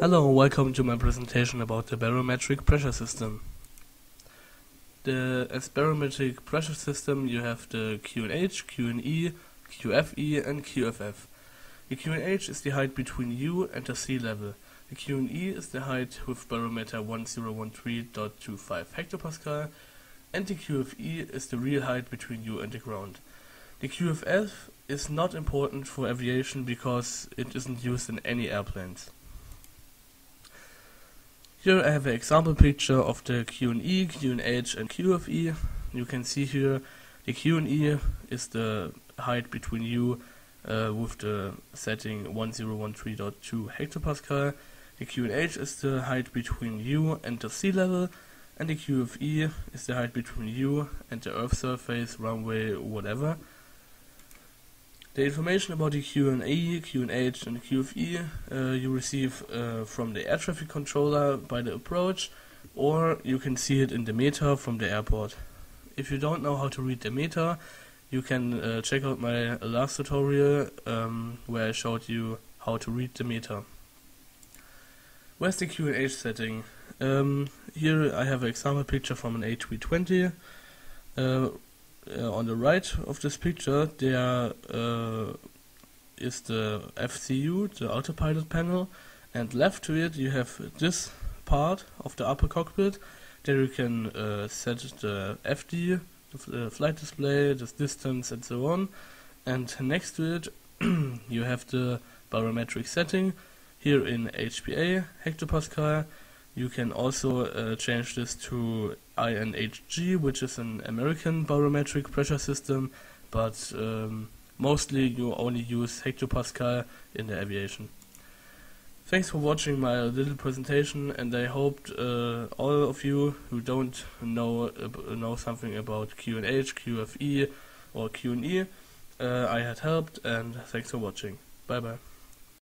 Hello welcome to my presentation about the barometric pressure system. The, as barometric pressure system you have the QNH, QNE, QFE and QFF. The QNH is the height between you and the sea level. The QNE is the height with barometer 1013.25 hectopascal and the QFE is the real height between you and the ground. The QFF is not important for aviation because it isn't used in any airplanes. Here I have an example picture of the QNE, QNH and QFE. You can see here the QNE is the height between you uh, with the setting 1013.2 hectopascal. The QNH is the height between you and the sea level and the QFE is the height between you and the earth surface, runway, whatever. The information about the QNE, QNH and QFE uh, you receive uh, from the air traffic controller by the approach or you can see it in the METAR from the airport. If you don't know how to read the METAR, you can uh, check out my last tutorial um, where I showed you how to read the METAR. Where's the QNH setting? Um, here I have an example picture from an A320. Uh, uh, on the right of this picture there uh, is the FCU, the autopilot panel, and left to it you have this part of the upper cockpit. There you can uh, set the FD, the flight display, the distance, and so on. And next to it you have the barometric setting. Here in HPA, hectopascal, you can also uh, change this to INHG, which is an American barometric pressure system, but um, mostly you only use hectopascal in the aviation. Thanks for watching my little presentation, and I hope uh, all of you who don't know uh, know something about QNH, QFE, or QNE, uh, I had helped, and thanks for watching. Bye bye.